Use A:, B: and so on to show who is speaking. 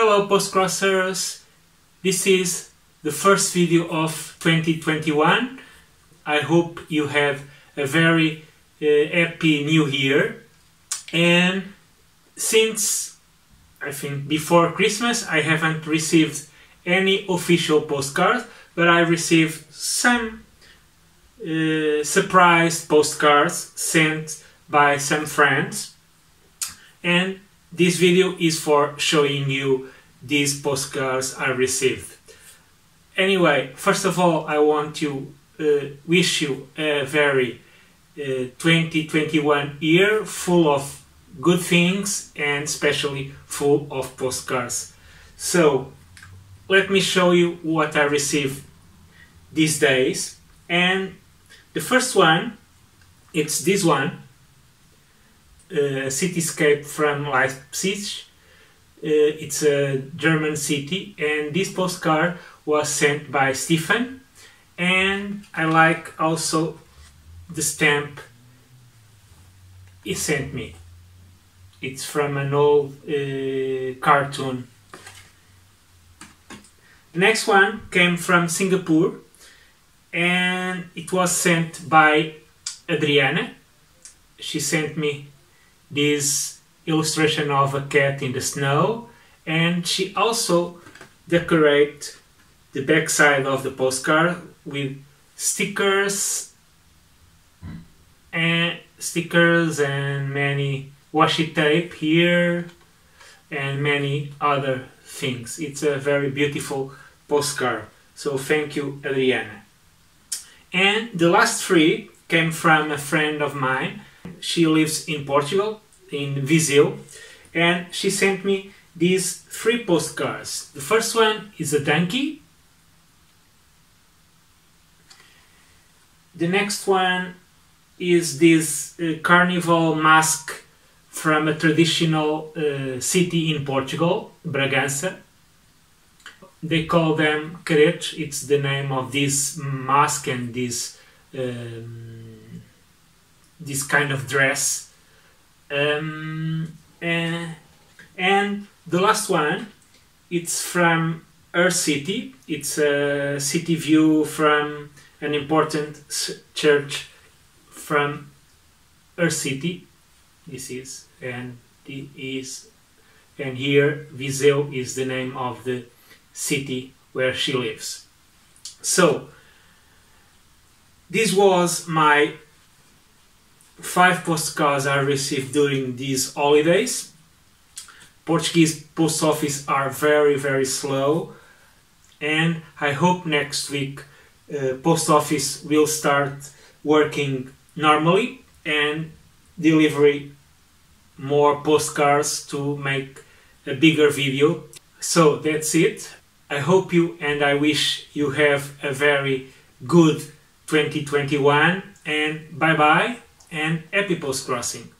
A: Hello Postcrossers! This is the first video of 2021. I hope you have a very uh, happy new year and since I think before Christmas I haven't received any official postcard but I received some uh, surprise postcards sent by some friends and this video is for showing you these postcards I received. Anyway, first of all, I want to uh, wish you a very uh, 2021 year full of good things and especially full of postcards. So, let me show you what I received these days. And the first one, it's this one uh, cityscape from Leipzig. Uh, it's a German city, and this postcard was sent by Stefan. And I like also the stamp he sent me. It's from an old uh, cartoon. The next one came from Singapore and it was sent by Adriana. She sent me this illustration of a cat in the snow and she also decorate the backside of the postcard with stickers and stickers and many washi tape here and many other things. It's a very beautiful postcard. So thank you, Adriana. And the last three came from a friend of mine she lives in Portugal, in Viseu, and she sent me these three postcards. The first one is a donkey. The next one is this uh, carnival mask from a traditional uh, city in Portugal, Bragança. They call them caretos, it's the name of this mask and this um, this kind of dress. Um, and, and the last one, it's from her city. It's a city view from an important church from her city. This is and it is and here Viseu is the name of the city where she lives. So this was my five postcards I received during these holidays. Portuguese post office are very very slow and I hope next week uh, post office will start working normally and delivery more postcards to make a bigger video. So that's it. I hope you and I wish you have a very good 2021 and bye bye and happy crossing.